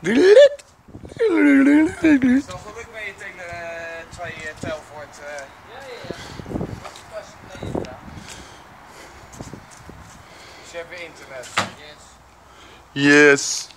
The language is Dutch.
Lit. Is Zal geluk mee tegen eh, twee Telvoort. Telfort. Ja, ja, ja. Wat is pas nee, ja. Ze hebben internet. Yes. Yes.